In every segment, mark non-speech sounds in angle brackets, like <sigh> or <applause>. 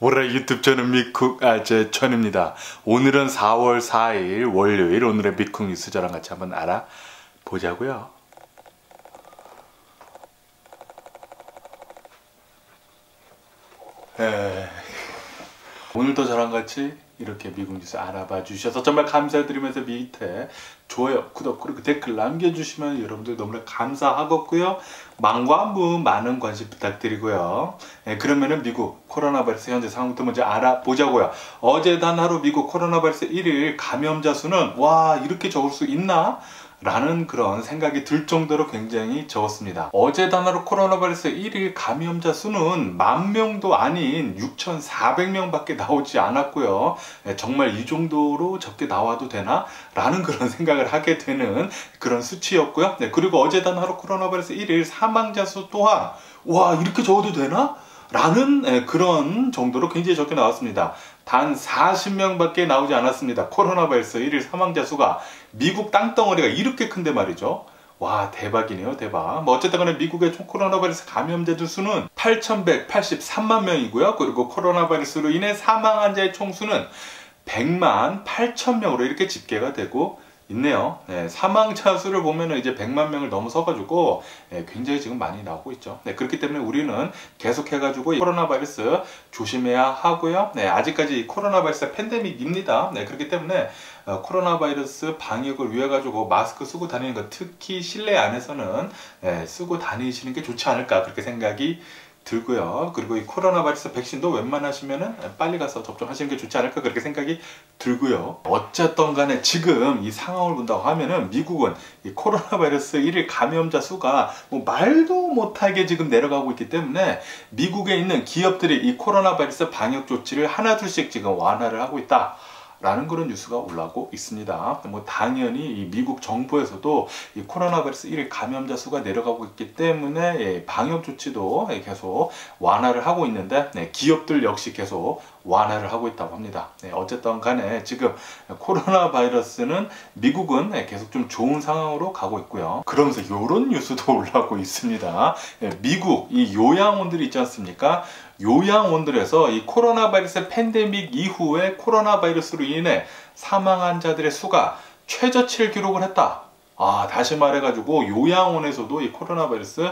올해 유튜브 저는 미쿡 아제 천입니다. 오늘은 4월 4일 월요일 오늘의 미쿡 뉴스 저랑 같이 한번 알아보자고요. 에... 오늘도 저랑 같이 이렇게 미국 뉴스 알아봐 주셔서 정말 감사드리면서 밑에 좋아요, 구독, 그리고 댓글 남겨주시면 여러분들 너무나 감사하겠고요. 망관부 많은 관심 부탁드리고요. 네, 그러면은 미국 코로나 바이러스 현재 상황부터 먼저 알아보자고요. 어제 단 하루 미국 코로나 바이러스 1일 감염자 수는 와 이렇게 적을 수 있나? 라는 그런 생각이 들 정도로 굉장히 적었습니다. 어제 단어로 코로나 바이러스 1일 감염자 수는 만 명도 아닌 6,400명 밖에 나오지 않았고요. 네, 정말 이 정도로 적게 나와도 되나? 라는 그런 <laughs> 생각을 하게 되는 그런 수치였고요. 네, 그리고 어제 단어로 코로나 바이러스 1일 사망자 수 또한 와 이렇게 적어도 되나? 라는 예, 그런 정도로 굉장히 적게 나왔습니다. 단 40명밖에 나오지 않았습니다. 코로나 바이러스 1일 사망자 수가 미국 땅덩어리가 이렇게 큰데 말이죠. 와 대박이네요 대박 뭐 어쨌든 간에 미국의 총 코로나 바이러스 감염자들 수는 8183만 명이고요 그리고 코로나 바이러스로 인해 사망 환자의 총수는 100만 8천 명으로 이렇게 집계가 되고 있네요. 네, 사망자 수를 보면은 이제 100만 명을 넘어서가지고 네, 굉장히 지금 많이 나오고 있죠. 네, 그렇기 때문에 우리는 계속해가지고 코로나 바이러스 조심해야 하고요. 네, 아직까지 코로나 바이러스 팬데믹입니다. 네, 그렇기 때문에 어, 코로나 바이러스 방역을 위해 가지고 마스크 쓰고 다니는 것 특히 실내 안에서는 네, 쓰고 다니시는 게 좋지 않을까 그렇게 생각이 들고요. 그리고 이 코로나 바이러스 백신도 웬만하시면은 빨리 가서 접종하시는 게 좋지 않을까 그렇게 생각이 들고요. 어쨌든 간에 지금 이 상황을 본다고 하면은 미국은 이 코로나 바이러스 1일 감염자 수가 뭐 말도 못하게 지금 내려가고 있기 때문에 미국에 있는 기업들이 이 코로나 바이러스 방역 조치를 하나둘씩 지금 완화를 하고 있다. 라는 그런 뉴스가 올라오고 있습니다. 뭐 당연히 미국 정부에서도 이 코로나 바이러스 1일 감염자 수가 내려가고 있기 때문에 예, 방역 조치도 계속 완화를 하고 있는데 네, 기업들 역시 계속 완화를 하고 있다고 합니다. 네, 어쨌든 간에 지금 코로나 바이러스는 미국은 계속 좀 좋은 상황으로 가고 있고요. 그러면서 이런 뉴스도 <laughs> 올라오고 있습니다. 네, 미국 이 요양원들이 있지 않습니까? 요양원들에서 이 코로나 바이러스 팬데믹 이후에 코로나 바이러스로 인해 사망한 자들의 수가 최저치를 기록을 했다. 아, 다시 말해가지고 요양원에서도 이 코로나 바이러스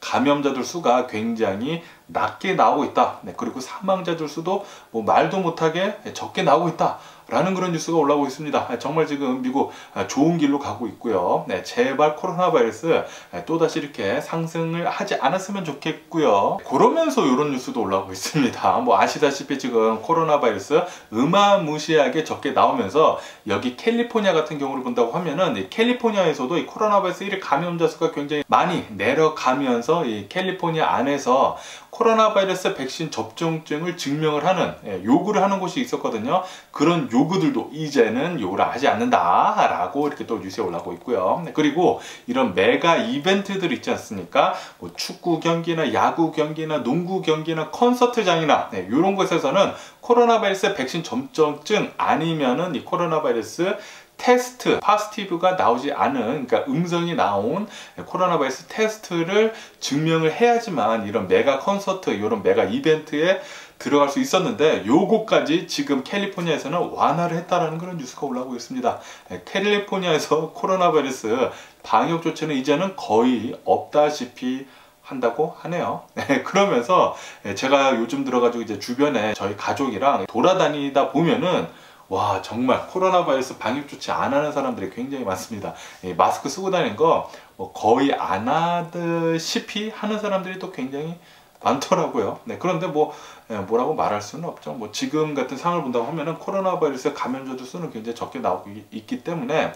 감염자들 수가 굉장히 낮게 나오고 있다. 네, 그리고 사망자들 수도 뭐 말도 못하게 적게 나오고 있다. 라는 그런 뉴스가 올라오고 있습니다. 아, 정말 지금 미국 아, 좋은 길로 가고 있고요. 네, 제발 코로나 바이러스 아, 또다시 이렇게 상승을 하지 않았으면 좋겠고요. 그러면서 이런 뉴스도 올라오고 있습니다. 뭐 아시다시피 지금 코로나 바이러스 어마무시하게 적게 나오면서 여기 캘리포니아 같은 경우를 본다고 하면은 캘리포니아에서도 이 코로나 바이러스 1일 감염자 수가 굉장히 많이 내려가면서 이 캘리포니아 안에서 코로나 바이러스 백신 접종증을 증명을 하는 예, 요구를 하는 곳이 있었거든요. 그런 요구들도 이제는 요구를 하지 않는다라고 이렇게 또 뉴스에 올라오고 있고요. 네, 그리고 이런 메가 이벤트들 있지 않습니까? 뭐 축구 경기나 야구 경기나 농구 경기나 콘서트장이나 네, 이런 곳에서는 코로나 바이러스 백신 접종증 아니면은 이 코로나 바이러스 테스트 파스티브가 나오지 않은 그러니까 음성이 나온 코로나 바이러스 테스트를 증명을 해야지만 이런 메가 콘서트 이런 메가 이벤트에 들어갈 수 있었는데 요거까지 지금 캘리포니아에서는 완화를 했다라는 그런 뉴스가 올라오고 있습니다. 네, 캘리포니아에서 코로나 바이러스 방역 조치는 이제는 거의 없다시피 한다고 하네요. 네, 그러면서 제가 요즘 들어가지고 이제 주변에 저희 가족이랑 돌아다니다 보면은 와 정말 코로나 바이러스 방역 조치 안 하는 사람들이 굉장히 많습니다. 예, 마스크 쓰고 다니는 거 뭐 거의 안 하듯이 하는 사람들이 또 굉장히 많더라고요. 네, 그런데 뭐 예, 뭐라고 말할 수는 없죠. 뭐 지금 같은 상황을 본다고 하면은 코로나 바이러스 감염자들 수는 굉장히 적게 나오고 있기 때문에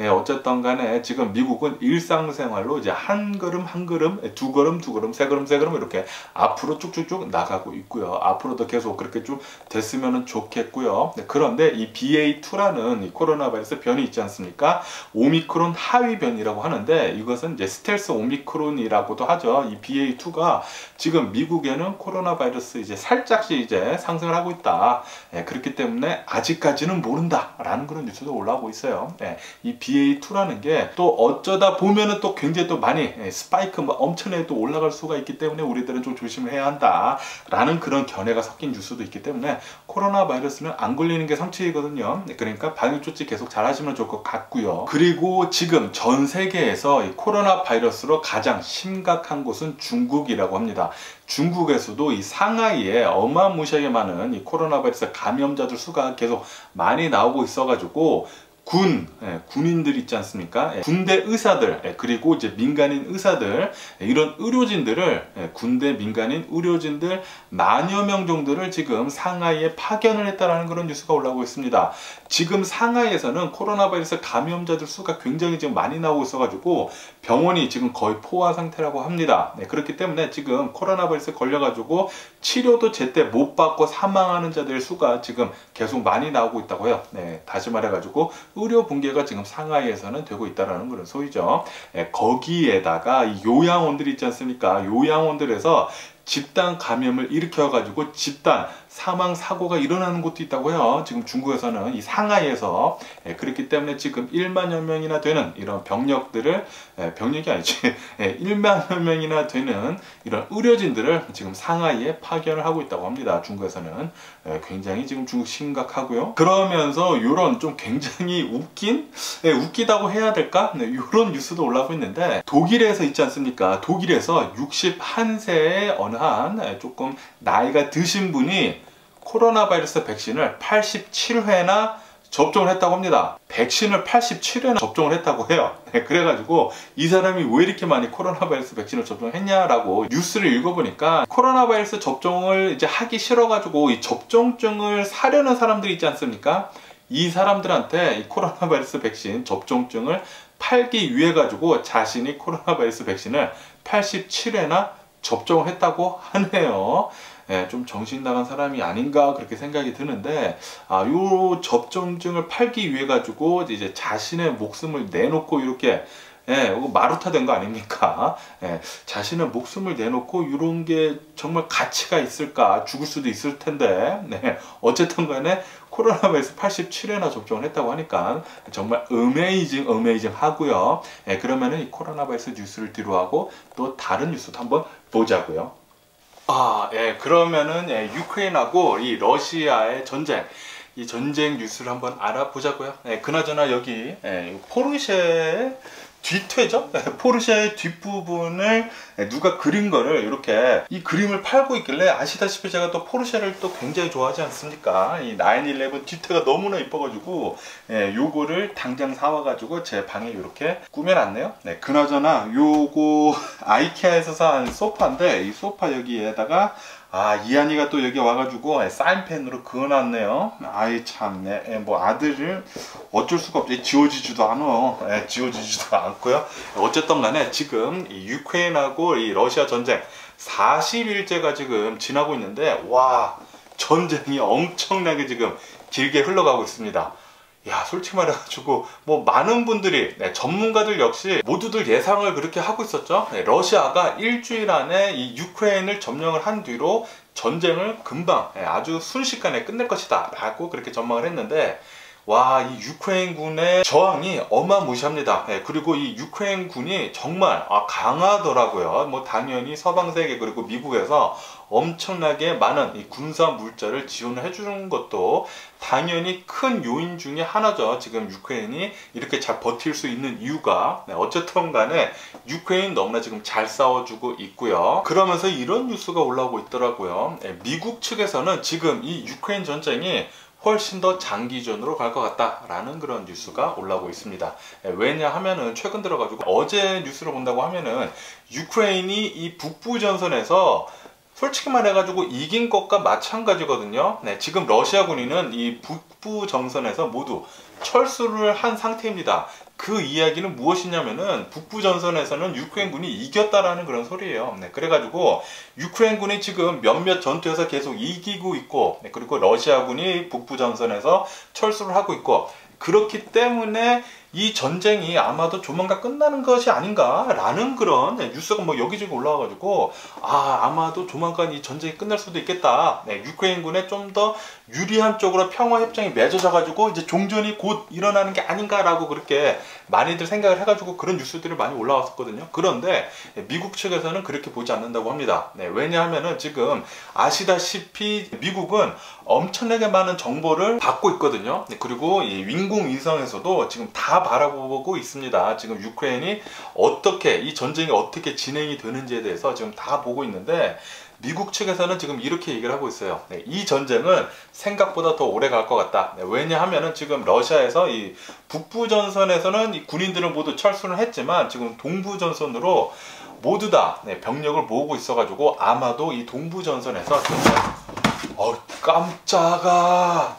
예, 어쨌든 간에 지금 미국은 일상생활로 이제 한 걸음 한 걸음, 두 걸음 두 걸음, 세 걸음 세 걸음 이렇게 앞으로 쭉쭉쭉 나가고 있고요. 앞으로도 계속 그렇게 좀 됐으면 좋겠고요. 네, 그런데 이 BA2라는 이 코로나 바이러스 변이 있지 않습니까? 오미크론 하위 변이라고 하는데 이것은 이제 스텔스 오미크론이라고도 하죠. 이 BA2가 지금 미국에는 코로나 바이러스 이제 살짝씩 이제 상승을 하고 있다. 네, 그렇기 때문에 아직까지는 모른다 라는 그런 뉴스도 올라오고 있어요. 네, 이 BA2라는 게 또 어쩌다 보면은 또 굉장히 또 많이 예, 스파이크 뭐 엄청나게 또 올라갈 수가 있기 때문에 우리들은 좀 조심을 해야 한다라는 그런 견해가 섞인 뉴스도 있기 때문에 코로나 바이러스는 안 걸리는 게 상책이거든요. 네, 그러니까 방역 조치 계속 잘 하시면 좋을 것 같고요. 그리고 지금 전 세계에서 이 코로나 바이러스로 가장 심각한 곳은 중국이라고 합니다. 중국에서도 이 상하이에 어마무시하게 많은 이 코로나 바이러스 감염자들 수가 계속 많이 나오고 있어가지고 군, 예, 군인들 있지 않습니까? 예, 군대 의사들, 예, 그리고 이제 민간인 의사들, 예, 이런 의료진들을, 예, 군대 민간인 의료진들 만여 명 정도를 지금 상하이에 파견을 했다라는 그런 뉴스가 올라오고 있습니다. 지금 상하이에서는 코로나 바이러스 감염자들 수가 굉장히 지금 많이 나오고 있어가지고 병원이 지금 거의 포화 상태라고 합니다. 네, 그렇기 때문에 지금 코로나 바이러스 걸려가지고 치료도 제때 못 받고 사망하는 자들의 수가 지금 계속 많이 나오고 있다고요. 네, 다시 말해가지고 의료 붕괴가 지금 상하이에서는 되고 있다라는 그런 소리죠. 네, 거기에다가 이 요양원들이 있지 않습니까? 요양원들에서 집단 감염을 일으켜가지고 집단 사망 사고가 일어나는 곳도 있다고요. 지금 중국에서는 이 상하이에서 예, 그렇기 때문에 지금 1만여 명이나 되는 이런 병력들을 예, 병력이 아니지 <laughs> 예, 1만여 명이나 되는 이런 의료진들을 지금 상하이에 파견을 하고 있다고 합니다. 중국에서는 예, 굉장히 지금 중국 심각하고요. 그러면서 이런 좀 굉장히 웃긴 예, 웃기다고 해야 될까? 네, 이런 뉴스도 올라오고 있는데 독일에서 있지 않습니까? 독일에서 61세의 어느 한 예, 조금 나이가 드신 분이 코로나 바이러스 백신을 87회나 접종을 했다고 합니다. 백신을 87회나 접종을 했다고 해요. 네, 그래가지고 이 사람이 왜 이렇게 많이 코로나 바이러스 백신을 접종했냐라고 뉴스를 읽어보니까 코로나 바이러스 접종을 이제 하기 싫어가지고 이 접종증을 사려는 사람들이 있지 않습니까? 이 사람들한테 이 코로나 바이러스 백신 접종증을 팔기 위해 가지고 자신이 코로나 바이러스 백신을 87회나 접종을 했다고 하네요. 예, 좀 정신 나간 사람이 아닌가 그렇게 생각이 드는데 아, 요 접종증을 팔기 위해 가지고 이제 자신의 목숨을 내놓고 이렇게 예, 마루타 된 거 아닙니까? 예, 자신의 목숨을 내놓고 이런 게 정말 가치가 있을까? 죽을 수도 있을 텐데, 네, 어쨌든 간에 코로나 바이러스 87회나 접종을 했다고 하니까 정말 어메이징 어메이징 하고요. 예, 그러면은 이 코로나 바이러스 뉴스를 뒤로 하고 또 다른 뉴스도 한번 보자고요. 아, 예, 그러면은 예, Ukraine하고 이 러시아의 전쟁, 이 전쟁 뉴스를 한번 알아보자고요. 예, 그나저나 여기 예, 포르쉐 뒤태죠? <laughs> 포르쉐의 뒷부분을 누가 그린 거를 이렇게 이 그림을 팔고 있길래 아시다시피 제가 또 포르쉐를 또 굉장히 좋아하지 않습니까? 이 911 뒤태가 너무나 이뻐가지고 예, 요거를 당장 사와가지고 제 방에 이렇게 꾸며놨네요. 네, 그나저나 요거 <laughs> 아이케아에서 산 소파인데 이 소파 여기에다가 아 이한이가 또 여기 와가지고 사인펜으로 그어놨네요. 아이 참네. 예, 뭐 아들을 어쩔 수가 없지 지워지지도 않아. 예, 지워지지도 않고요. 어쨌든 간에 지금 이 유크레인하고 이 러시아 전쟁 40일째가 지금 지나고 있는데 와 전쟁이 엄청나게 지금 길게 흘러가고 있습니다 야 솔직히 말해가지고 뭐 많은 분들이 네, 전문가들 역시 모두들 예상을 그렇게 하고 있었죠. 네, 러시아가 일주일 안에 이 Ukraine을 점령을 한 뒤로 전쟁을 금방 네, 아주 순식간에 끝낼 것이다 라고 그렇게 전망을 했는데 와, 이 유크레인 군의 저항이 어마무시합니다. 네, 그리고 이 유크레인 군이 정말 아, 강하더라고요. 뭐 당연히 서방 세계 그리고 미국에서 엄청나게 많은 이 군사 물자를 지원을 해주는 것도 당연히 큰 요인 중에 하나죠. 지금 Ukraine이 이렇게 잘 버틸 수 있는 이유가 네, 어쨌든 간에 유크레인 너무나 지금 잘 싸워주고 있고요. 그러면서 이런 뉴스가 올라오고 있더라고요. 네, 미국 측에서는 지금 이 유크레인 전쟁이 훨씬 더 장기전으로 갈 것 같다라는 그런 뉴스가 올라오고 있습니다. 예, 왜냐 하면은 최근 들어가지고 어제 뉴스를 본다고 하면은 유크레인이 이 북부 전선에서 솔직히 말해가지고 이긴 것과 마찬가지거든요. 네, 지금 러시아 군인은 이 북부 전선에서 모두 철수를 한 상태입니다. 그 이야기는 무엇이냐면은 북부 전선에서는 유크레인군이 이겼다라는 그런 소리예요. 네, 그래가지고 유크레인군이 지금 몇몇 전투에서 계속 이기고 있고, 네, 그리고 러시아군이 북부 전선에서 철수를 하고 있고, 그렇기 때문에 이 전쟁이 아마도 조만간 끝나는 것이 아닌가라는 그런 네, 뉴스가 뭐 여기저기 올라와가지고 아 아마도 조만간 이 전쟁이 끝날 수도 있겠다. 네, 유크레인군에 좀 더 유리한 쪽으로 평화 협정이 맺어져가지고 이제 종전이 곧 일어나는 게 아닌가라고 그렇게 많이들 생각을 해가지고 그런 뉴스들이 많이 올라왔었거든요. 그런데 미국 측에서는 그렇게 보지 않는다고 합니다. 네, 왜냐하면은 지금 아시다시피 미국은 엄청나게 많은 정보를 받고 있거든요. 네, 그리고 이 인공위성에서도 지금 다 바라보고 있습니다. 지금 유크레인이 어떻게 이 전쟁이 어떻게 진행이 되는지에 대해서 지금 다 보고 있는데 미국 측에서는 지금 이렇게 얘기를 하고 있어요. 네, 이 전쟁은 생각보다 더 오래 갈 것 같다. 네, 왜냐하면은 지금 러시아에서 이 북부 전선에서는 이 군인들을 모두 철수를 했지만 지금 동부 전선으로 모두 다 네, 병력을 모으고 있어가지고 아마도 이 동부 전선에서 어 깜짝아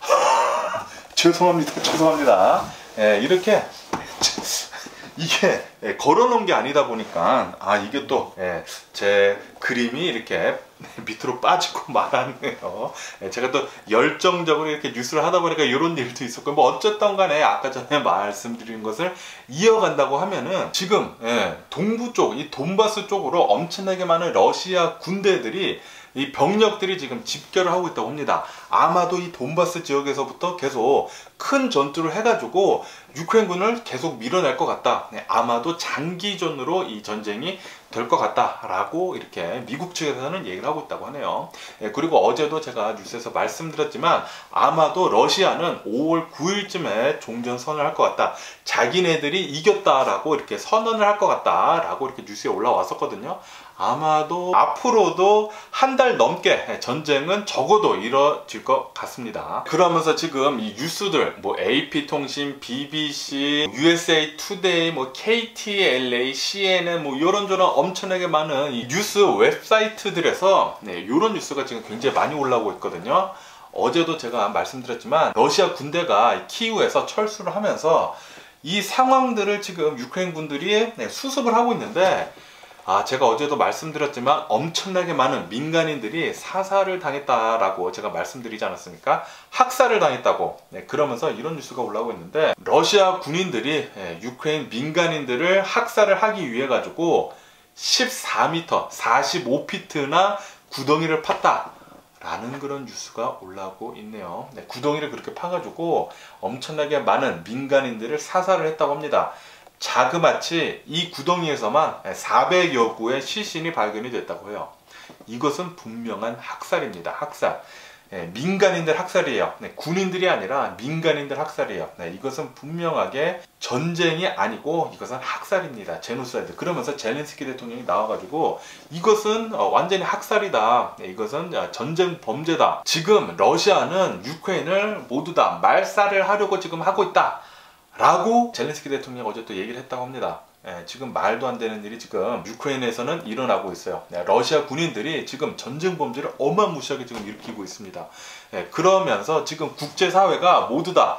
<laughs> 죄송합니다 죄송합니다 예, 이렇게 <laughs> 이게 예, 걸어놓은 게 아니다 보니까 아 이게 또제 예, 그림이 이렇게 <laughs> 밑으로 빠지고 <laughs> 말았네요. 예, 제가 또 열정적으로 이렇게 뉴스를 하다 보니까 이런 일도 있었고 뭐 어쨌든 간에 아까 전에 말씀드린 것을 이어간다고 하면은 지금 동부 쪽 이 돈바스 쪽으로 엄청나게 많은 러시아 군대들이 이 병력들이 지금 집결을 하고 있다고 합니다. 아마도 이 돈바스 지역에서부터 계속 큰 전투를 해가지고 유크레인군을 계속 밀어낼 것 같다. 네, 아마도 장기전으로 이 전쟁이 될 것 같다라고 이렇게 미국 측에서는 얘기를 하고 있다고 하네요. 네, 그리고 어제도 제가 뉴스에서 말씀드렸지만 아마도 러시아는 5월 9일쯤에 종전 선언을 할 것 같다. 자기네들이 이겼다라고 이렇게 선언을 할 것 같다라고 이렇게 뉴스에 올라왔었거든요. 아마도 앞으로도 한 달 넘게 전쟁은 적어도 이뤄질 것 같습니다. 그러면서 지금 이 뉴스들 뭐 AP통신, BBC, USA Today, 뭐 KTLA, CNN 뭐 이런저런 엄청나게 많은 이 뉴스 웹사이트들에서 네, 이런 뉴스가 지금 굉장히 많이 올라오고 있거든요. 어제도 제가 말씀드렸지만 러시아 군대가 키우에서 철수를 하면서 이 상황들을 지금 유크레인 군들이 네, 수습을 하고 있는데 아, 제가 어제도 말씀드렸지만 엄청나게 많은 민간인들이 사살을 당했다라고 제가 말씀드리지 않았습니까? 학살을 당했다고. 네, 그러면서 이런 뉴스가 올라오고 있는데 러시아 군인들이 예, 유크레인 민간인들을 학살을 하기 위해 가지고 14m, 45피트나 구덩이를 팠다. 라는 그런 뉴스가 올라오고 있네요. 네, 구덩이를 그렇게 파가지고 엄청나게 많은 민간인들을 사살을 했다고 합니다. 자그마치 이 구덩이에서만 400여 구의 시신이 발견이 됐다고 해요. 이것은 분명한 학살입니다. 학살. 네, 민간인들 학살이에요. 네, 군인들이 아니라 민간인들 학살이에요. 네, 이것은 분명하게 전쟁이 아니고 이것은 학살입니다. 제노사이드. 그러면서 젤렌스키 대통령이 나와가지고 이것은 어, 완전히 학살이다. 네, 이것은 어, 전쟁 범죄다. 지금 러시아는 유크레인을 모두 다 말살을 하려고 지금 하고 있다. 라고 젤렌스키 대통령이 어제 또 얘기를 했다고 합니다. 예, 지금 말도 안 되는 일이 지금 유크레인에서는 일어나고 있어요. 예, 러시아 군인들이 지금 전쟁 범죄를 어마무시하게 지금 일으키고 있습니다. 예, 그러면서 지금 국제사회가 모두 다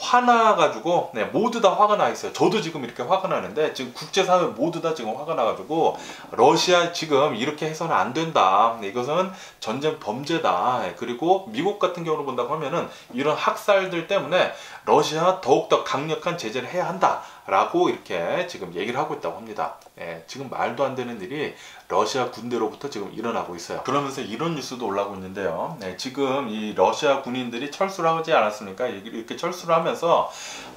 화나가지고 네, 모두 다 화가 나 있어요. 저도 지금 이렇게 화가 나는데 지금 국제사회 모두 다 지금 화가 나가지고 러시아 지금 이렇게 해서는 안 된다. 네, 이것은 전쟁 범죄다. 네, 그리고 미국 같은 경우를 본다고 하면은 이런 학살들 때문에 러시아 더욱더 강력한 제재를 해야 한다. 라고 이렇게 지금 얘기를 하고 있다고 합니다. 예, 지금 말도 안 되는 일이 러시아 군대로부터 지금 일어나고 있어요. 그러면서 이런 뉴스도 올라오고 있는데요. 네, 지금 이 러시아 군인들이 철수를 하지 않았습니까? 이렇게 철수를 하면서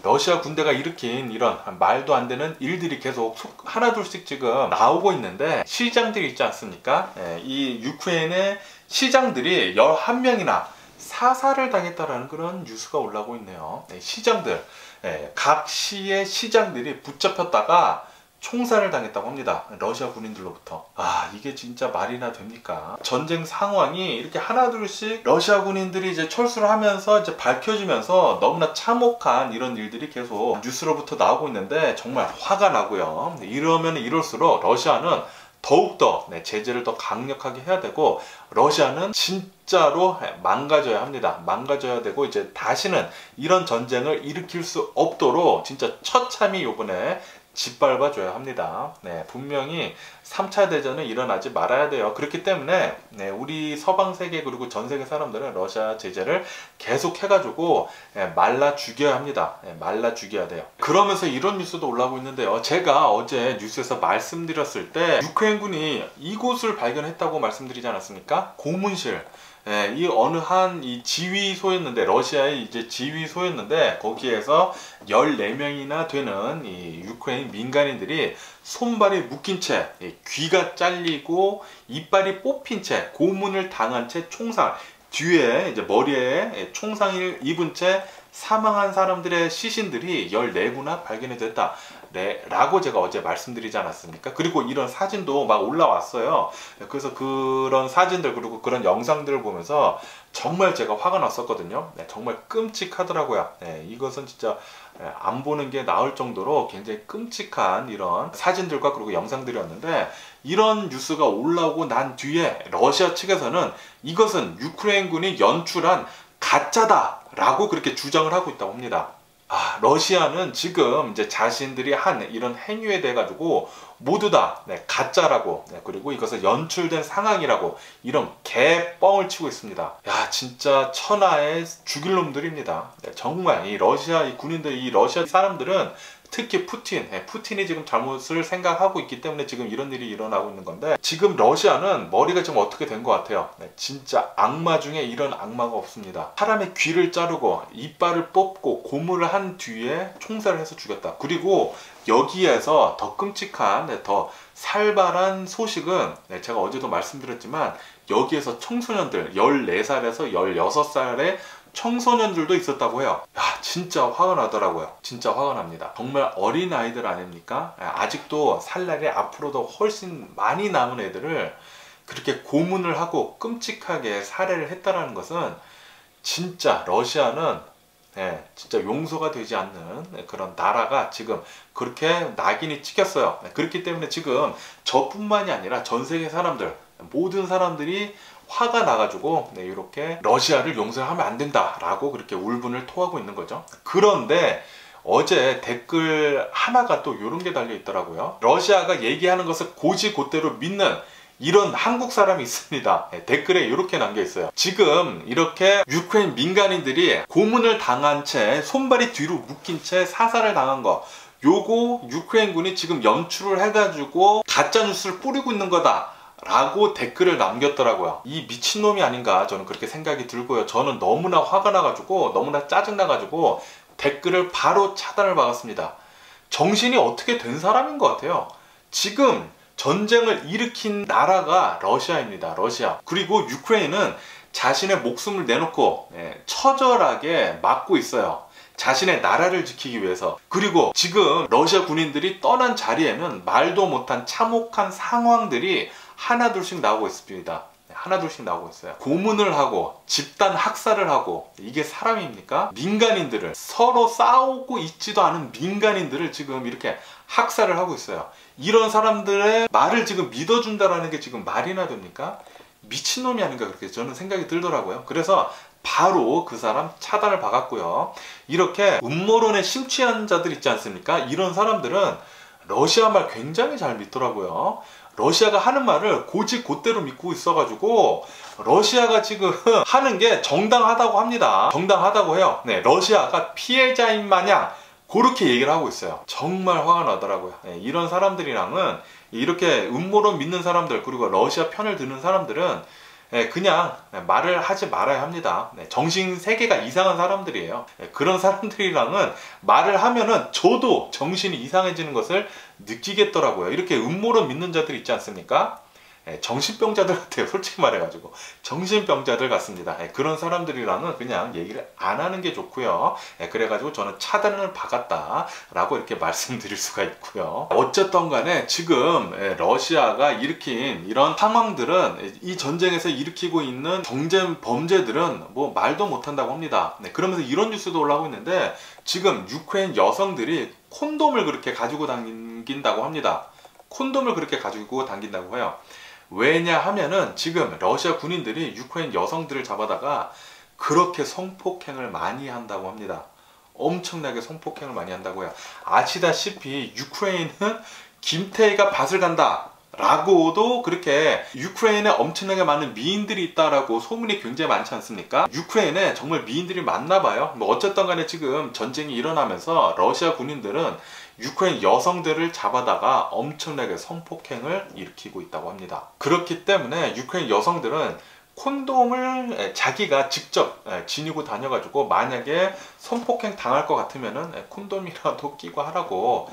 러시아 군대가 일으킨 이런 말도 안 되는 일들이 계속 하나둘씩 지금 나오고 있는데 시장들이 있지 않습니까? 예, 이 유크레인의 시장들이 11명이나 사살을 당했다라는 그런 뉴스가 올라오고 있네요. 네, 시장들, 네, 각 시의 시장들이 붙잡혔다가 총살을 당했다고 합니다. 러시아 군인들로부터. 아, 이게 진짜 말이나 됩니까? 전쟁 상황이 이렇게 하나둘씩 러시아 군인들이 이제 철수를 하면서 이제 밝혀지면서 너무나 참혹한 이런 일들이 계속 뉴스로부터 나오고 있는데 정말 화가 나고요. 이러면 이럴수록 러시아는 더욱더 네, 제재를 더 강력하게 해야 되고 러시아는 진 짜로 망가져야 합니다. 망가져야 되고 이제 다시는 이런 전쟁을 일으킬 수 없도록 진짜 처참히 요번에 짓밟아 줘야 합니다. 네, 분명히 3차 대전은 일어나지 말아야 돼요. 그렇기 때문에 네, 우리 서방 세계 그리고 전 세계 사람들은 러시아 제재를 계속 해가지고 네, 말라 죽여야 합니다. 네, 말라 죽여야 돼요. 그러면서 이런 뉴스도 올라오고 있는데요. 제가 어제 뉴스에서 말씀드렸을 때 유크레인군이 이곳을 발견했다고 말씀드리지 않았습니까? 고문실. 예, 이 어느 한 이 지휘소였는데 러시아의 이제 지휘소였는데 거기에서 14명이나 되는 이 유크레인 민간인들이 손발이 묶인 채 귀가 잘리고 이빨이 뽑힌 채 고문을 당한 채 총살 뒤에 이제 머리에 총상을 입은 채 사망한 사람들의 시신들이 14구나 발견이 됐다. 네, 라고 제가 어제 말씀드리지 않았습니까? 그리고 이런 사진도 막 올라왔어요. 그래서 그런 사진들 그리고 그런 영상들을 보면서 정말 제가 화가 났었거든요. 네, 정말 끔찍하더라고요. 네, 이것은 진짜 네, 안 보는 게 나을 정도로 굉장히 끔찍한 이런 사진들과 그리고 영상들이었는데 이런 뉴스가 올라오고 난 뒤에 러시아 측에서는 이것은 유크레인군이 연출한 가짜다라고 그렇게 주장을 하고 있다고 합니다. 아, 러시아는 지금 이제 자신들이 한 이런 행위에 대해 가지고 모두 다 네, 가짜라고 네, 그리고 이것은 연출된 상황이라고 이런 개뻥을 치고 있습니다. 야 진짜 천하의 죽일 놈들입니다. 네, 정말 이 러시아 이 군인들 이 러시아 사람들은 특히 푸틴, 예, 푸틴이 지금 잘못을 생각하고 있기 때문에 지금 이런 일이 일어나고 있는 건데 지금 러시아는 머리가 지금 어떻게 된 것 같아요. 네, 진짜 악마 중에 이런 악마가 없습니다. 사람의 귀를 자르고 이빨을 뽑고 고문을 한 뒤에 총살을 해서 죽였다. 그리고 여기에서 더 끔찍한, 네, 더 살벌한 소식은 네, 제가 어제도 말씀드렸지만 여기에서 청소년들 14살에서 16살의 청소년들도 있었다고 해요. 야, 진짜 화가 나더라고요. 진짜 화가 납니다. 정말 어린 아이들 아닙니까? 아직도 살 날이 앞으로도 훨씬 많이 남은 애들을 그렇게 고문을 하고 끔찍하게 살해를 했다는 것은 진짜 러시아는 네, 진짜 용서가 되지 않는 그런 나라가 지금 그렇게 낙인이 찍혔어요. 네, 그렇기 때문에 지금 저뿐만이 아니라 전 세계 사람들, 모든 사람들이 화가 나가지고 네, 이렇게 러시아를 용서하면 안 된다라고 그렇게 울분을 토하고 있는 거죠. 그런데 어제 댓글 하나가 또 이런 게 달려 있더라고요. 러시아가 얘기하는 것을 고지고대로 믿는 이런 한국 사람이 있습니다. 네, 댓글에 이렇게 남겨 있어요. 지금 이렇게 유크레인 민간인들이 고문을 당한 채 손발이 뒤로 묶인 채 사살을 당한 거 요거 유크레인군이 지금 연출을 해가지고 가짜 뉴스를 뿌리고 있는 거다. 라고 댓글을 남겼더라고요. 이 미친놈이 아닌가 저는 그렇게 생각이 들고요. 저는 너무나 화가 나가지고 너무나 짜증나가지고 댓글을 바로 차단을 박았습니다. 정신이 어떻게 된 사람인 것 같아요. 지금 전쟁을 일으킨 나라가 러시아입니다. 러시아. 그리고 유크레인은 자신의 목숨을 내놓고 네, 처절하게 막고 있어요. 자신의 나라를 지키기 위해서 그리고 지금 러시아 군인들이 떠난 자리에는 말도 못한 참혹한 상황들이 하나 둘씩 나오고 있습니다. 네, 하나 둘씩 나오고 있어요. 고문을 하고 집단 학살을 하고 이게 사람입니까? 민간인들을 서로 싸우고 있지도 않은 민간인들을 지금 이렇게 학살을 하고 있어요. 이런 사람들의 말을 지금 믿어준다라는 게 지금 말이나 됩니까? 미친놈이 아닌가 그렇게 저는 생각이 들더라고요. 그래서 바로 그 사람 차단을 박았고요. 이렇게 음모론에 심취한 자들 있지 않습니까? 이런 사람들은 러시아 말 굉장히 잘 믿더라고요. 러시아가 하는 말을 고지 곧대로 믿고 있어가지고 러시아가 지금 <laughs> 하는 게 정당하다고 합니다. 정당하다고 해요. 네, 러시아가 피해자인 마냥 그렇게 얘기를 하고 있어요. 정말 화가 나더라고요. 네, 이런 사람들이랑은 이렇게 음모론 믿는 사람들 그리고 러시아 편을 드는 사람들은 네, 그냥 말을 하지 말아야 합니다. 네, 정신 세계가 이상한 사람들이에요. 네, 그런 사람들이랑은 말을 하면은 저도 정신이 이상해지는 것을 느끼겠더라고요. 이렇게 음모론 믿는 자들 있지 않습니까? 예, 정신병자들 같아요. <laughs> 솔직히 말해가지고. 정신병자들 같습니다. 예, 그런 사람들이랑은 그냥 얘기를 안 하는 게 좋고요. 예, 그래가지고 저는 차단을 박았다 라고 이렇게 <laughs> 말씀드릴 수가 있고요. 어쨌든 간에 지금 러시아가 일으킨 이런 상황들은 이 전쟁에서 일으키고 있는 경제 범죄들은 뭐 말도 못한다고 합니다. 네, 그러면서 이런 뉴스도 올라오고 있는데 지금 유크레인 여성들이 콘돔을 그렇게 가지고 다닌다고 합니다. 콘돔을 그렇게 가지고 당긴다고 해요. 왜냐 하면은 지금 러시아 군인들이 유크레인 여성들을 잡아다가 그렇게 성폭행을 많이 한다고 합니다. 엄청나게 성폭행을 많이 한다고요. 아시다시피 Ukraine은 김태희가 밭을 간다. 라고도 그렇게 Ukraine에 엄청나게 많은 미인들이 있다라고 소문이 굉장히 많지 않습니까? Ukraine에 정말 미인들이 많나 봐요. 뭐 어쨌든 간에 지금 전쟁이 일어나면서 러시아 군인들은 유크레인 여성들을 잡아다가 엄청나게 성폭행을 일으키고 있다고 합니다. 그렇기 때문에 유크레인 여성들은 콘돔을 예, 자기가 직접 예, 지니고 다녀가지고 만약에 성폭행 당할 것 같으면은 예, 콘돔이라도 <laughs> 끼고 하라고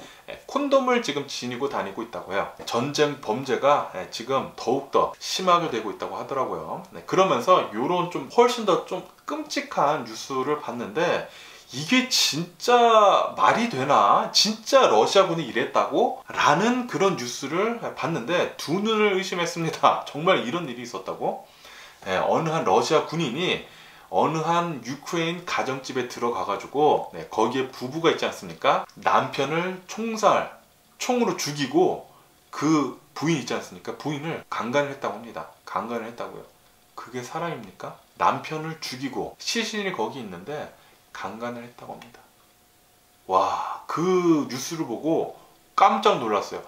콘돔을 지금 지니고 다니고 있다고 해요. 전쟁 범죄가 지금 더욱더 심하게 되고 있다고 하더라고요. 네, 그러면서 이런 좀 훨씬 더 좀 끔찍한 뉴스를 봤는데 이게 진짜 말이 되나? 진짜 러시아군이 이랬다고? 라는 그런 뉴스를 봤는데 두 눈을 의심했습니다. <laughs> 정말 이런 일이 있었다고? 네, 어느 한 러시아 군인이 어느 한 유크레인 가정집에 들어가가지고 네, 거기에 부부가 있지 않습니까? 남편을 총살, 총으로 죽이고 그 부인 있지 않습니까? 부인을 강간을 했다고 합니다. 강간을 했다고요. 그게 사람입니까? 남편을 죽이고 시신이 거기 있는데 강간을 했다고 합니다. 와, 그 뉴스를 보고 깜짝 놀랐어요.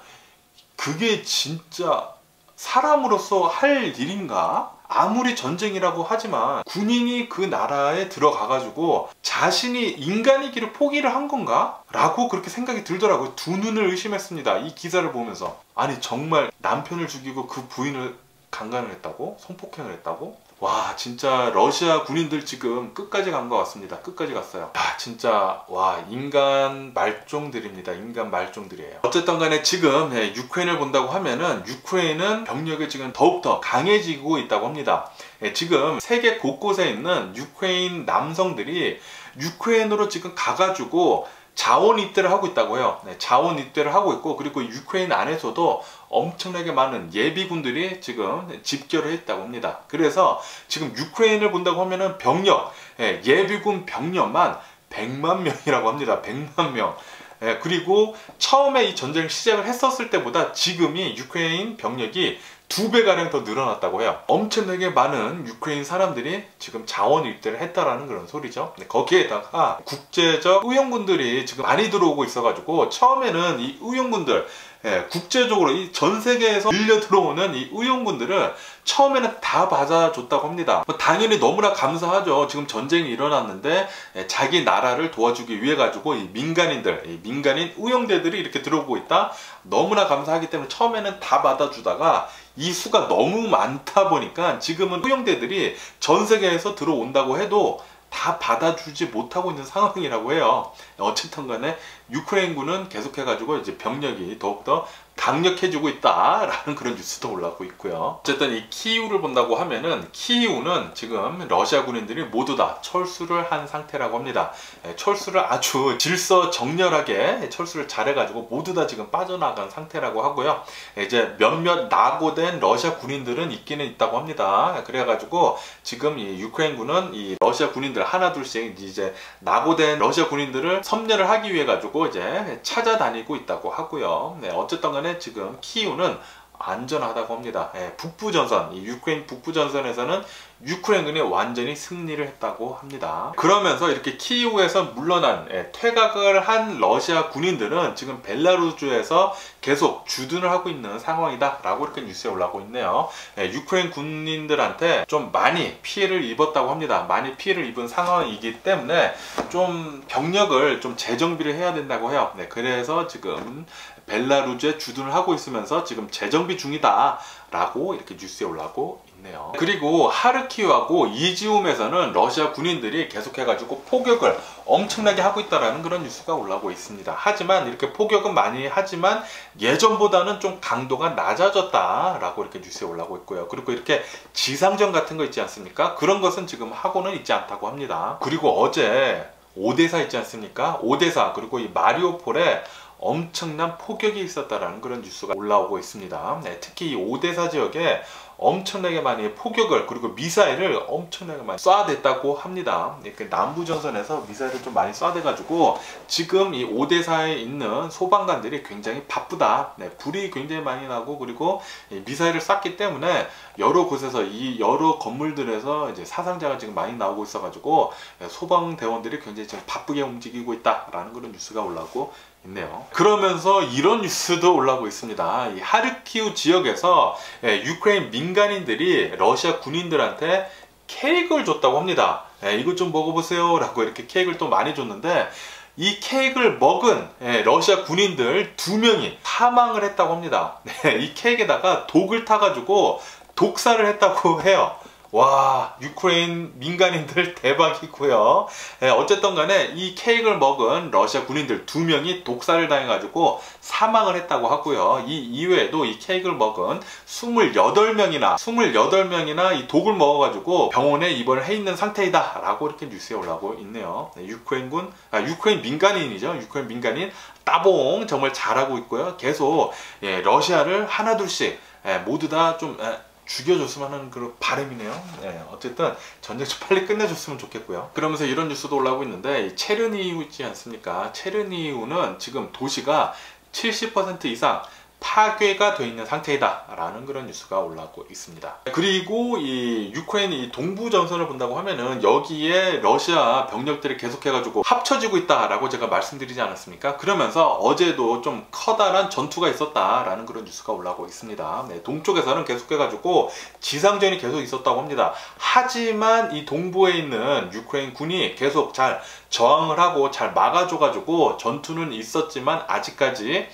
그게 진짜 사람으로서 할 일인가? 아무리 전쟁이라고 하지만 군인이 그 나라에 들어가가지고 자신이 인간이기를 포기를 한 건가? 라고 그렇게 생각이 들더라고요. 두 눈을 의심했습니다. 이 기사를 보면서. 아니, 정말 남편을 죽이고 그 부인을 강간을 했다고? 성폭행을 했다고? 와 진짜 러시아 군인들 지금 끝까지 간 것 같습니다. 끝까지 갔어요. 아 진짜 와 인간 말종들입니다. 인간 말종들이에요. 어쨌든 간에 지금 예, 유크레인을 본다고 하면은 유크레인은 병력이 지금 더욱더 강해지고 있다고 합니다. 예, 지금 세계 곳곳에 있는 유크레인 남성들이 Ukraine으로 지금 가가지고 자원 입대를 하고 있다고 해요. 네, 자원 입대를 하고 있고 그리고 유크레인 안에서도 엄청나게 많은 예비군들이 지금 집결을 했다고 합니다. 그래서 지금 Ukraine을 본다고 하면은 병력, 예, 예비군 병력만 100만 명이라고 합니다. 100만 명. 예, 그리고 처음에 이 전쟁을 시작을 했었을 때보다 지금이 유크레인 병력이 두 배가량 더 늘어났다고 해요. 엄청나게 많은 유크레인 사람들이 지금 자원 일대를 했다라는 그런 소리죠. 거기에다가 국제적 의용군들이 지금 많이 들어오고 있어가지고 처음에는 이 의용군들 예, 국제적으로 이 전 세계에서 밀려 들어오는 이 의용군들을 처음에는 다 받아줬다고 합니다. 뭐 당연히 너무나 감사하죠. 지금 전쟁이 일어났는데 예, 자기 나라를 도와주기 위해 가지고 이 민간인들, 이 민간인 의용대들이 이렇게 들어오고 있다. 너무나 감사하기 때문에 처음에는 다 받아주다가 이 수가 너무 많다 보니까 지금은 의용대들이 전 세계에서 들어온다고 해도 다 받아주지 못하고 있는 상황이라고 해요. 어쨌든 간에 유크레인군은 계속해가지고 이제 병력이 더욱더 강력해지고 있다라는 그런 뉴스도 올라오고 있고요. 어쨌든 이 키이우를 본다고 하면은 키이우는 지금 러시아 군인들이 모두 다 철수를 한 상태라고 합니다. 예, 철수를 아주 질서 정렬하게 철수를 잘해가지고 모두 다 지금 빠져나간 상태라고 하고요. 예, 이제 몇몇 낙오된 러시아 군인들은 있기는 있다고 합니다. 그래가지고 지금 이 유크레인 군은 이 러시아 군인들 하나 둘씩 이제 낙오된 러시아 군인들을 섬멸을 하기 위해 가지고 이제 찾아다니고 있다고 하고요. 네, 어쨌든 간에 지금 키우는 안전하다고 합니다. 예, 북부전선, 이 유크레인 북부전선에서는 유크레인군이 완전히 승리를 했다고 합니다. 그러면서 이렇게 키이우에서 물러난 예, 퇴각을 한 러시아 군인들은 지금 벨라루주에서 계속 주둔을 하고 있는 상황이다 라고 이렇게 뉴스에 올라오고 있네요. 예, 유크레인 군인들한테 좀 많이 피해를 입었다고 합니다. 많이 피해를 입은 상황이기 때문에 좀 병력을 좀 재정비를 해야 된다고 해요. 네, 그래서 지금 벨라루즈에 주둔을 하고 있으면서 지금 재정비 중이다 라고 이렇게 뉴스에 올라오고 있네요. 그리고 하르키우하고 이지움에서는 러시아 군인들이 계속해가지고 포격을 엄청나게 하고 있다라는 그런 뉴스가 올라오고 있습니다. 하지만 이렇게 포격은 많이 하지만 예전보다는 좀 강도가 낮아졌다 라고 이렇게 뉴스에 올라오고 있고요. 그리고 이렇게 지상전 같은 거 있지 않습니까? 그런 것은 지금 하고는 있지 않다고 합니다. 그리고 어제 오데사 있지 않습니까? 오데사 그리고 이 마리오폴에 엄청난 폭격이 있었다라는 그런 뉴스가 올라오고 있습니다. 네, 특히 이 오데사 지역에 엄청나게 많이 포격을 그리고 미사일을 엄청나게 많이 쏴댔다고 합니다. 이렇게 남부 전선에서 미사일을 좀 많이 쏴대가지고 지금 이 오데사에 있는 소방관들이 굉장히 바쁘다. 네, 불이 굉장히 많이 나고 그리고 미사일을 쐈기 때문에 여러 곳에서 이 여러 건물들에서 이제 사상자가 지금 많이 나오고 있어가지고 소방 대원들이 굉장히 지금 바쁘게 움직이고 있다라는 그런 뉴스가 올라오고 있네요. 그러면서 이런 뉴스도 올라오고 있습니다. 이 하르키우 지역에서 예, 유크레인 민간인들이 러시아 군인들한테 케이크를 줬다고 합니다. 예, 이거 좀 먹어보세요 라고 이렇게 케이크를 또 많이 줬는데 이 케이크를 먹은 예, 러시아 군인들 두 명이 사망을 했다고 합니다. 이 케이크에다가 독을 타가지고 독살을 했다고 <laughs> 해요. 와 유크레인 민간인들 <laughs> 대박이고요. 예, 어쨌든 간에 이 케이크를 먹은 러시아 군인들 두 명이 독살을 당해가지고 사망을 했다고 하고요. 이 이외에도 이 케이크를 먹은 28명이나 28명이나 이 독을 먹어가지고 병원에 입원을 해 있는 상태이다 라고 이렇게 뉴스에 올라오고 있네요. 네, Ukraine군, 아, 유크레인 민간인이죠. 유크레인 민간인 따봉 정말 잘하고 있고요. 계속 예, 러시아를 하나둘씩 예, 모두 다좀 예, 죽여줬으면 하는 그런 바람이네요. 네, 어쨌든 전쟁 좀 빨리 끝내줬으면 좋겠고요. 그러면서 이런 뉴스도 올라오고 있는데 체르니우 있지 않습니까? 체르니우는 지금 도시가 70% 이상 파괴가 되어 있는 상태이다 라는 그런 뉴스가 올라오고 있습니다. 그리고 이 유크레인 이 동부 전선을 본다고 하면은 여기에 러시아 병력들이 계속해 가지고 합쳐지고 있다 라고 제가 말씀드리지 않았습니까? 그러면서 어제도 좀 커다란 전투가 있었다 라는 그런 뉴스가 올라오고 있습니다. 네, 동쪽에서는 계속해 가지고 지상전이 계속 있었다고 합니다. 하지만 이 동부에 있는 유크레인 군이 계속 잘 저항을 하고 잘 막아줘 가지고 전투는 있었지만 아직까지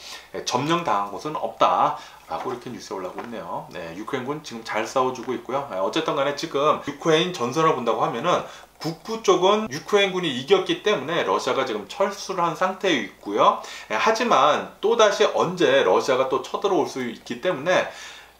점령당한 곳은 없다. 라고 이렇게 뉴스에 올라오고 있네요. 네, Ukraine군 지금 잘 싸워주고 있고요. 네, 어쨌든 간에 지금 유크레인 전선을 본다고 하면은 북부 쪽은 Ukraine군이 이겼기 때문에 러시아가 지금 철수를 한 상태에 있고요. 네, 하지만 또다시 언제 러시아가 또 쳐들어올 수 있기 때문에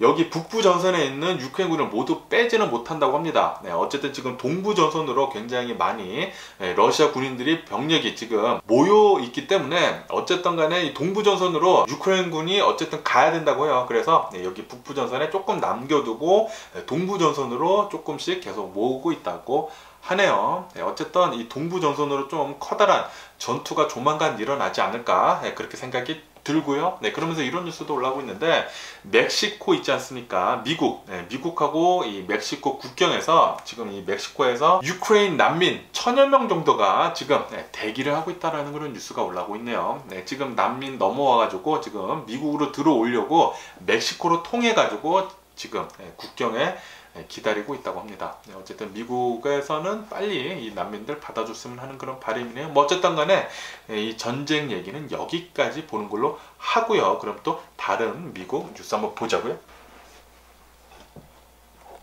여기 북부 전선에 있는 유크레인군을 모두 빼지는 못한다고 합니다. 네, 어쨌든 지금 동부 전선으로 굉장히 많이 네, 러시아 군인들이 병력이 지금 모여 있기 때문에 어쨌든 간에 동부 전선으로 유크레인군이 어쨌든 가야 된다고 해요. 그래서 네, 여기 북부 전선에 조금 남겨두고 네, 동부 전선으로 조금씩 계속 모으고 있다고 하네요. 네, 어쨌든 이 동부 전선으로 좀 커다란 전투가 조만간 일어나지 않을까 네, 그렇게 생각이 들고요. 네, 그러면서 이런 뉴스도 올라오고 있는데 멕시코 있지 않습니까? 미국, 네, 미국하고 이 멕시코 국경에서 지금 이 멕시코에서 유크레인 난민 천여 명 정도가 지금 네, 대기를 하고 있다라는 그런 뉴스가 올라오고 있네요. 네, 지금 난민 넘어와가지고 지금 미국으로 들어오려고 멕시코로 통해가지고 지금 네, 국경에 네, 기다리고 있다고 합니다. 네, 어쨌든 미국에서는 빨리 이 난민들 받아줬으면 하는 그런 바람이네요. 뭐 어쨌든 간에 네, 이 전쟁 얘기는 여기까지 보는 걸로 하고요. 그럼 또 다른 미국 뉴스 한번 보자고요.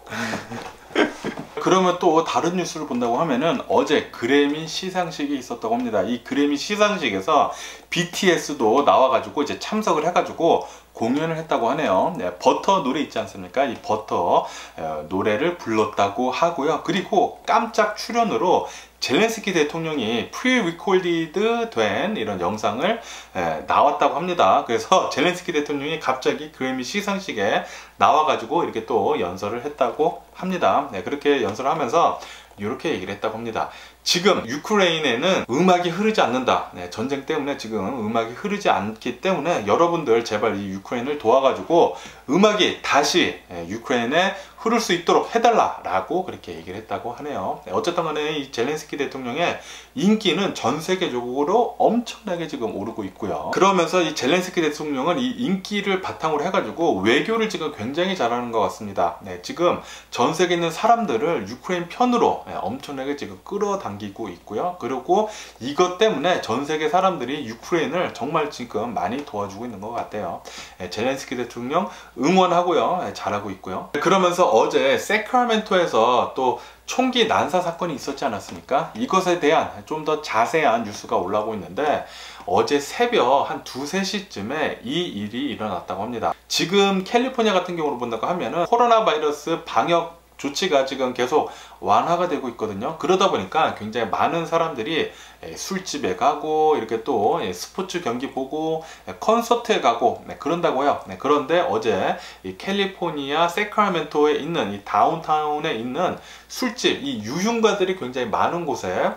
<laughs> 그러면 또 다른 뉴스를 본다고 하면은 어제 그래미 시상식이 있었다고 합니다. 이 그래미 시상식에서 BTS도 나와가지고 이제 참석을 해가지고 공연을 했다고 하네요. 네, 버터 노래 있지 않습니까? 이 버터 어, 노래를 불렀다고 하고요. 그리고 깜짝 출연으로 젤렌스키 대통령이 pre-recorded 된 이런 영상을 에, 나왔다고 합니다. 그래서 젤렌스키 대통령이 갑자기 그래미 시상식에 나와가지고 이렇게 또 연설을 했다고 합니다. 네, 그렇게 연설을 하면서 이렇게 얘기를 했다고 합니다. 지금 Ukraine에는 음악이 흐르지 않는다. 네, 전쟁 때문에 지금 음악이 흐르지 않기 때문에 여러분들 제발 이 Ukraine을 도와가지고 음악이 다시 예, Ukraine에 흐를 수 있도록 해달라라고 그렇게 얘기를 했다고 하네요. 네, 어쨌든 간에 이 젤렌스키 대통령의 인기는 전 세계적으로 엄청나게 지금 오르고 있고요. 그러면서 이 젤렌스키 대통령은 이 인기를 바탕으로 해가지고 외교를 지금 굉장히 잘하는 것 같습니다. 네, 지금 전 세계에 있는 사람들을 유크레인 편으로 네, 엄청나게 지금 끌어당기고 있고요. 그리고 이것 때문에 전 세계 사람들이 유크레인을 정말 지금 많이 도와주고 있는 것 같아요. 네, 젤렌스키 대통령 응원하고요. 네, 잘하고 있고요. 그러면서 어제 세크라멘토에서 또 총기 난사 사건이 있었지 않았습니까? 이것에 대한 좀 더 자세한 뉴스가 올라오고 있는데 어제 새벽 한 두세 시쯤에 이 일이 일어났다고 합니다. 지금 캘리포니아 같은 경우로 본다고 하면은 코로나 바이러스 방역 조치가 지금 계속 완화가 되고 있거든요. 그러다 보니까 굉장히 많은 사람들이 예, 술집에 가고 이렇게 또 예, 스포츠 경기 보고 예, 콘서트에 가고 네, 그런다고요. 네, 그런데 어제 캘리포니아 세크라멘토에 있는 이 다운타운에 있는 술집 이 유흥가들이 굉장히 많은 곳에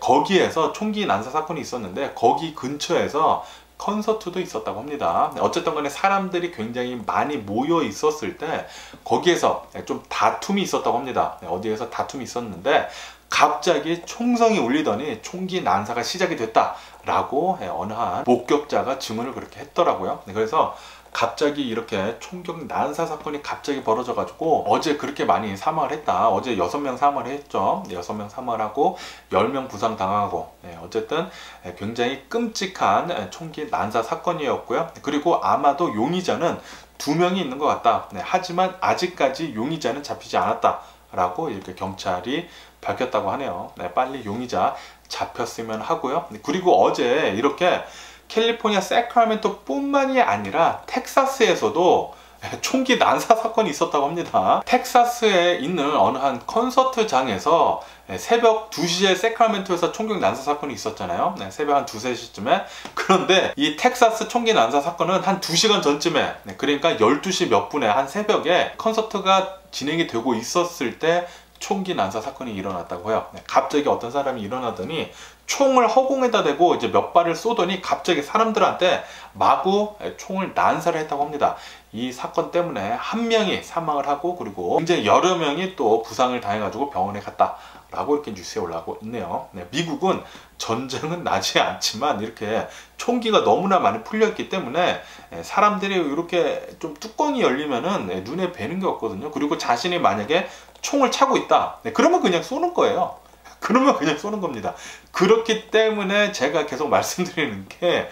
거기에서 총기 난사 사건이 있었는데 거기 근처에서 콘서트도 있었다고 합니다. 어쨌든 간에 사람들이 굉장히 많이 모여 있었을 때 거기에서 좀 다툼이 있었다고 합니다. 어디에서 다툼이 있었는데 갑자기 총성이 울리더니 총기 난사가 시작이 됐다라고 어느 한 목격자가 증언을 그렇게 했더라고요. 그래서 갑자기 이렇게 총격 난사 사건이 갑자기 벌어져 가지고 어제 그렇게 많이 사망을 했다. 어제 6명 사망을 했죠. 6명 사망을 하고 10명 부상 당하고. 네, 어쨌든 굉장히 끔찍한 총기 난사 사건이었고요. 그리고 아마도 용의자는 두 명이 있는 것 같다. 네, 하지만 아직까지 용의자는 잡히지 않았다 라고 이렇게 경찰이 밝혔다고 하네요. 네, 빨리 용의자 잡혔으면 하고요. 그리고 어제 이렇게 캘리포니아 세크라멘토 뿐만이 아니라 텍사스에서도 총기 난사 사건이 있었다고 합니다. 텍사스에 있는 어느 한 콘서트장에서 새벽 2시에 세크라멘토에서 총격 난사 사건이 있었잖아요. 네, 새벽 한 2, 3시쯤에. 그런데 이 텍사스 총기 난사 사건은 한 2시간 전쯤에, 네, 그러니까 12시 몇 분에 한 새벽에 콘서트가 진행이 되고 있었을 때 총기 난사 사건이 일어났다고 해요. 네, 갑자기 어떤 사람이 일어나더니 총을 허공에다 대고 이제 몇 발을 쏘더니 갑자기 사람들한테 마구 총을 난사를 했다고 합니다. 이 사건 때문에 한 명이 사망을 하고 그리고 이제 여러 명이 또 부상을 당해가지고 병원에 갔다. 라고 이렇게 뉴스에 올라오고 있네요. 네, 미국은 전쟁은 나지 않지만 이렇게 총기가 너무나 많이 풀렸기 때문에 사람들이 이렇게 좀 뚜껑이 열리면은 눈에 뵈는 게 없거든요. 그리고 자신이 만약에 총을 차고 있다. 네, 그러면 그냥 쏘는 거예요. <laughs> 그러면 그냥 쏘는 겁니다. 그렇기 때문에 제가 계속 말씀드리는 게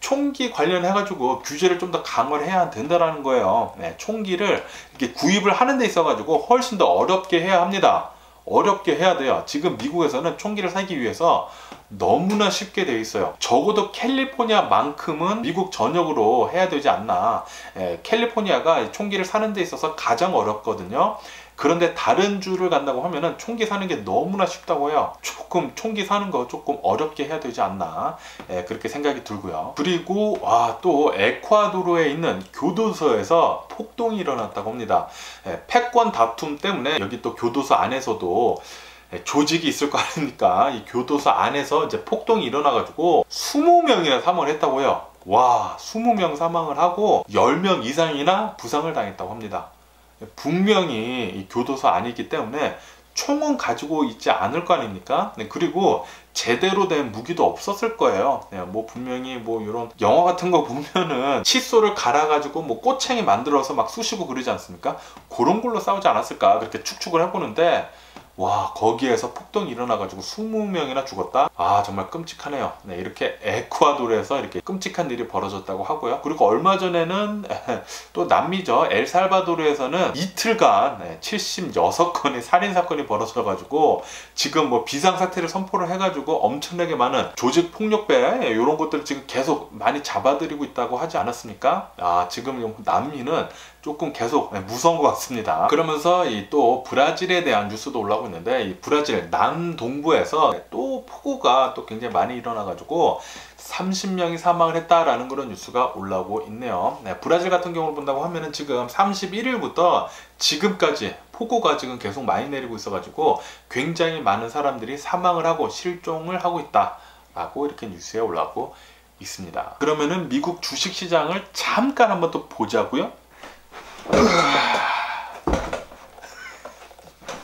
총기 관련해 가지고 규제를 좀 더 강화를 해야 된다라는 거예요. 네, 총기를 이렇게 구입을 하는 데 있어 가지고 훨씬 더 어렵게 해야 합니다. 어렵게 해야 돼요. 지금 미국에서는 총기를 사기 위해서 너무나 쉽게 돼 있어요. 적어도 캘리포니아만큼은 미국 전역으로 해야 되지 않나. 예, 캘리포니아가 총기를 사는 데 있어서 가장 어렵거든요. 그런데 다른 주를 간다고 하면은 총기 사는 게 너무나 쉽다고 해요. 조금 총기 사는 거 조금 어렵게 해야 되지 않나 예, 그렇게 생각이 들고요. 그리고 와, 또 에콰도르에 있는 교도소에서 폭동이 일어났다고 합니다. 예, 패권 다툼 때문에 여기 또 교도소 안에서도 예, 조직이 있을 거 아닙니까? 이 교도소 안에서 이제 폭동이 일어나가지고 20명이나 사망을 했다고 해요. 와, 20명 사망을 하고 10명 이상이나 부상을 당했다고 합니다. 분명히 이 교도소 아니기 때문에 총은 가지고 있지 않을 거 아닙니까? 네, 그리고 제대로 된 무기도 없었을 거예요. 네, 뭐 분명히 뭐 이런 영화 같은 거 보면은 칫솔을 갈아가지고 뭐 꼬챙이 만들어서 막 쑤시고 그러지 않습니까? 그런 걸로 싸우지 않았을까 그렇게 축축을 해보는데 와 거기에서 폭동이 일어나가지고 20명이나 죽었다? 아 정말 끔찍하네요 네, 이렇게 에쿠아도르에서 이렇게 끔찍한 일이 벌어졌다고 하고요 그리고 얼마 전에는 <laughs> 또 남미죠 엘살바도르에서는 이틀간 네, 76건의 살인사건이 벌어져가지고 지금 뭐 비상사태를 선포를 해가지고 엄청나게 많은 조직폭력배 이런 것들 지금 계속 많이 잡아들이고 있다고 하지 않았습니까? 아 지금 남미는 조금 계속 네, 무서운 것 같습니다. 그러면서 이또 브라질에 대한 뉴스도 올라오고 있는데 이 브라질 남동부에서 또 폭우가 또 굉장히 많이 일어나가지고 30명이 사망을 했다라는 그런 뉴스가 올라오고 있네요. 네, 브라질 같은 경우를 본다고 하면은 지금 31일부터 지금까지 폭우가 지금 계속 많이 내리고 있어가지고 굉장히 많은 사람들이 사망을 하고 실종을 하고 있다라고 이렇게 뉴스에 올라오고 있습니다. 그러면은 미국 주식시장을 잠깐 한번 또 보자고요.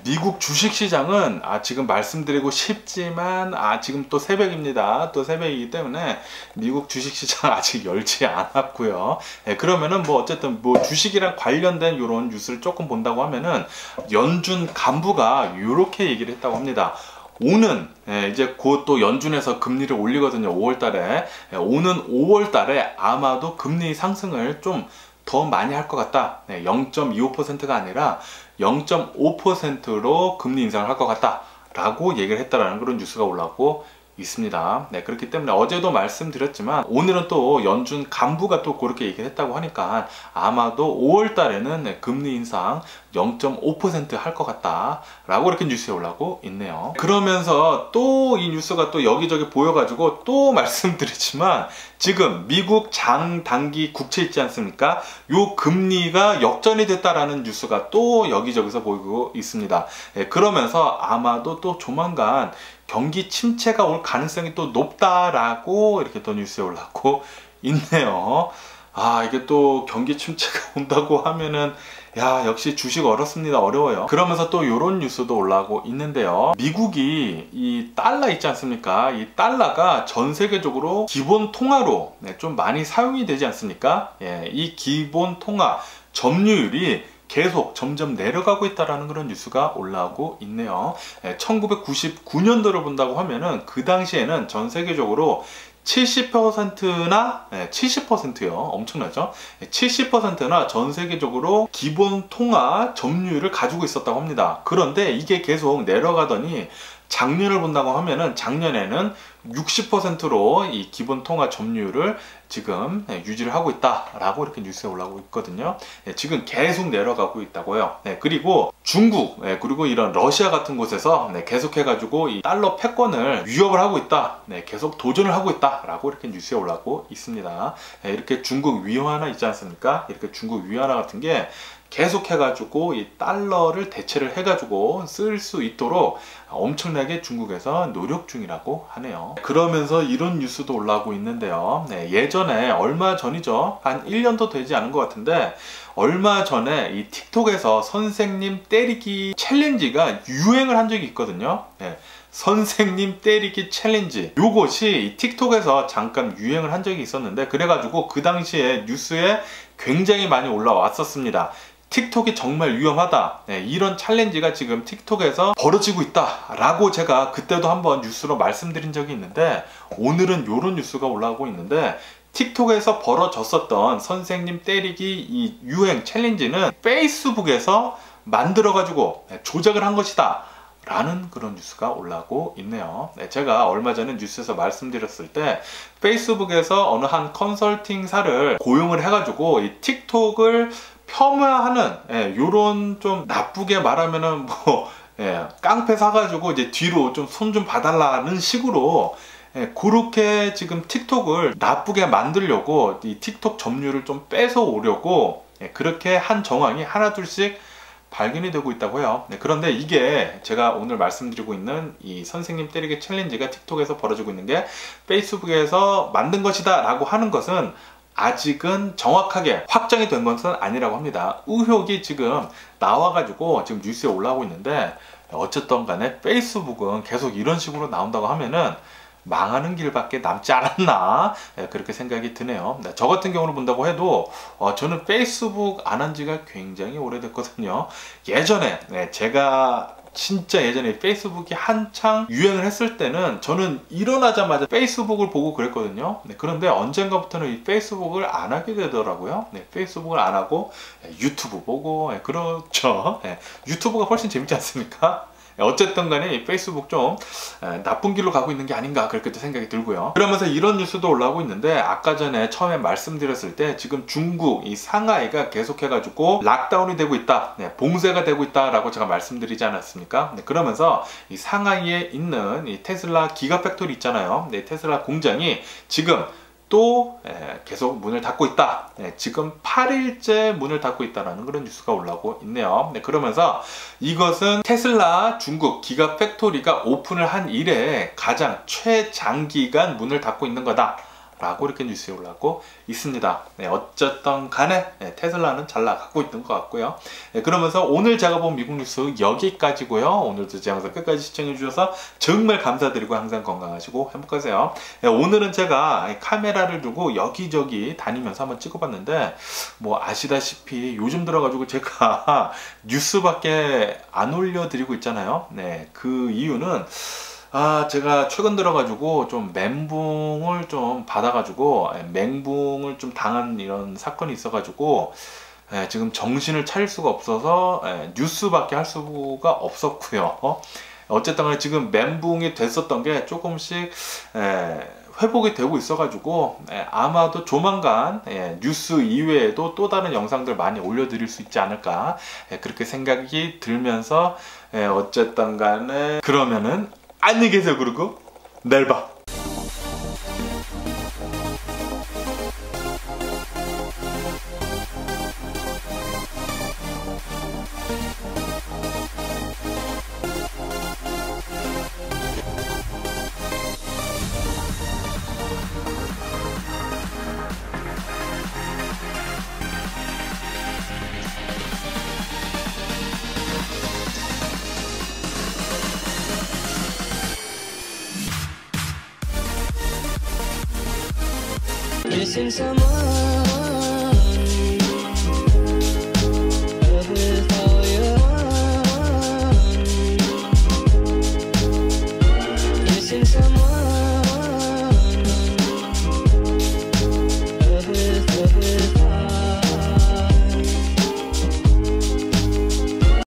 미국 주식시장은 아 지금 말씀드리고 싶지만 아 지금 또 새벽입니다. 또 새벽이기 때문에 미국 주식시장 <laughs> 아직 열지 않았고요. 네, 그러면은 뭐 어쨌든 뭐 주식이랑 관련된 이런 뉴스를 조금 본다고 하면은 연준 간부가 이렇게 얘기를 했다고 합니다. 오는 예, 이제 곧 또 연준에서 금리를 올리거든요 5월 달에. 예, 오는 5월 달에 아마도 금리 상승을 좀 더 많이 할 것 같다. 네, 0.25%가 아니라 0.5%로 금리 인상을 할 것 같다. 라고 얘기를 했다라는 그런 뉴스가 올라왔고 있습니다. 네, 그렇기 때문에 어제도 말씀드렸지만 오늘은 또 연준 간부가 또 그렇게 얘기를 했다고 하니까 아마도 5월 달에는 네, 금리 인상 0.5%할 것 같다 라고 이렇게 뉴스에 올라오고 있네요. 그러면서 또 이 뉴스가 또 여기저기 보여가지고 또 <laughs> 말씀드리지만 지금 미국 장 단기 국채 있지 않습니까? 요 금리가 역전이 됐다라는 뉴스가 또 여기저기서 보이고 있습니다. 네, 그러면서 아마도 또 조만간 경기 침체가 올 가능성이 또 높다라고 이렇게 또 뉴스에 올랐고 있네요. 아 이게 또 경기 침체가 <laughs> 온다고 하면은 야 역시 주식 어렵습니다. 어려워요. 그러면서 또 이런 뉴스도 올라오고 있는데요. 미국이 이 달러 있지 않습니까? 이 달러가 전 세계적으로 기본 통화로 네, 좀 많이 사용이 되지 않습니까? 예, 이 기본 통화 점유율이 계속 점점 내려가고 있다라는 그런 뉴스가 올라오고 있네요. 1999년도를 본다고 하면은 그 당시에는 전 세계적으로 70%나 70%요. 엄청나죠? 70%나 전 세계적으로 기본 통화 점유율을 가지고 있었다고 합니다. 그런데 이게 계속 내려가더니 작년을 본다고 하면은 작년에는 60%로 이 기본 통화 점유율을 지금 네, 유지를 하고 있다라고 이렇게 뉴스에 올라오고 있거든요. 네, 지금 계속 내려가고 있다고요. 네, 그리고 중국 그리고 이런 러시아 같은 곳에서 계속해가지고 이 달러 패권을 위협을 하고 있다. 계속 도전을 하고 있다라고 이렇게 뉴스에 올라오고 있습니다. 이렇게 중국 위안화 있지 않습니까? 이렇게 중국 위안화 같은 게 계속 해가지고 이 달러를 대체를 해가지고 쓸 수 있도록 엄청나게 중국에서 노력 중이라고 하네요. 그러면서 이런 뉴스도 올라오고 있는데요. 네, 예전에 얼마 전이죠. 한 1년도 되지 않은 것 같은데 얼마 전에 이 틱톡에서 선생님 때리기 challenge가 유행을 한 적이 있거든요. 네, 선생님 때리기 challenge 요것이 틱톡에서 잠깐 유행을 한 적이 있었는데 그래가지고 그 당시에 뉴스에 굉장히 많이 올라왔었습니다. 틱톡이 정말 위험하다. 네, 이런 challenge가 지금 틱톡에서 벌어지고 있다 라고 제가 그때도 한번 뉴스로 말씀드린 적이 있는데 오늘은 이런 뉴스가 올라오고 있는데 틱톡에서 벌어졌었던 선생님 때리기 이 유행 챌린지는 페이스북에서 만들어 가지고 네, 조작을 한 것이다 라는 그런 뉴스가 올라오고 있네요. 네, 제가 얼마 전에 뉴스에서 말씀드렸을 때 페이스북에서 어느 한 컨설팅사를 고용을 해가지고 이 틱톡을 폄하하는 예, 요런 좀 나쁘게 말하면은 뭐 <laughs> 예, 깡패 사가지고 이제 뒤로 좀 손 좀 봐달라는 식으로 예, 그렇게 지금 틱톡을 나쁘게 만들려고 이 틱톡 점유율을 좀 뺏어 오려고 예, 그렇게 한 정황이 하나둘씩 발견이 되고 있다고 해요. 네, 그런데 이게 제가 오늘 말씀드리고 있는 이 선생님 때리기 챌린지가 틱톡에서 벌어지고 있는 게 페이스북에서 만든 것이다 라고 하는 것은 아직은 정확하게 확정이 된 것은 아니라고 합니다. 의혹이 지금 나와가지고 지금 뉴스에 올라오고 있는데 어쨌든 간에 페이스북은 계속 이런 식으로 나온다고 하면은 망하는 길밖에 남지 않았나 네, 그렇게 생각이 드네요 네, 저 같은 경우를 본다고 해도 어, 저는 페이스북 안 한 지가 굉장히 오래됐거든요 예전에 네, 제가 진짜 예전에 페이스북이 한창 유행을 했을 때는 저는 일어나자마자 페이스북을 보고 그랬거든요. 네, 그런데 언젠가부터는 이 페이스북을 안 하게 되더라고요. 네, 페이스북을 안 하고 유튜브 보고 네, 그렇죠. 네, 유튜브가 훨씬 재밌지 않습니까? 어쨌든 간에 페이스북 좀 나쁜 길로 가고 있는 게 아닌가 그렇게 또 생각이 들고요. 그러면서 이런 뉴스도 올라오고 있는데 아까 전에 처음에 말씀드렸을 때 지금 중국 이 상하이가 계속해 가지고 lockdown이 되고 있다. 네, 봉쇄가 되고 있다 라고 제가 말씀드리지 않았습니까? 네, 그러면서 이 상하이에 있는 이 테슬라 Giga Factory 있잖아요. 네, 테슬라 공장이 지금 또 계속 문을 닫고 있다. 지금 8일째 문을 닫고 있다는 그런 뉴스가 올라오고 있네요. 네, 그러면서 이것은 테슬라 중국 Giga Factory가 오픈을 한 이래 가장 최장기간 문을 닫고 있는 거다. 라고 이렇게 뉴스에 올라오고 있습니다. 네, 어쨌든 간에 네, 테슬라는 잘 나가고 있는 것 같고요. 네, 그러면서 오늘 제가 본 미국 뉴스 여기까지고요. 오늘도 제 영상 끝까지 시청해 주셔서 정말 감사드리고 항상 건강하시고 행복하세요. 네, 오늘은 제가 카메라를 두고 여기저기 다니면서 한번 찍어봤는데 뭐 아시다시피 요즘 들어가지고 제가 <laughs> 뉴스밖에 안 올려드리고 있잖아요. 네, 그 이유는 아 제가 최근 들어가지고 좀 멘붕을 좀 받아가지고 예, 멘붕을 좀 당한 이런 사건이 있어가지고 예, 지금 정신을 차릴 수가 없어서 예, 뉴스밖에 할 수가 없었고요 어? 어쨌든 간에 지금 멘붕이 됐었던 게 조금씩 예, 회복이 되고 있어가지고 예, 아마도 조만간 예, 뉴스 이외에도 또 다른 영상들 많이 올려드릴 수 있지 않을까 예, 그렇게 생각이 들면서 어쨌든 간에 그러면은 안녕히 계세요 그리고. 내일 봐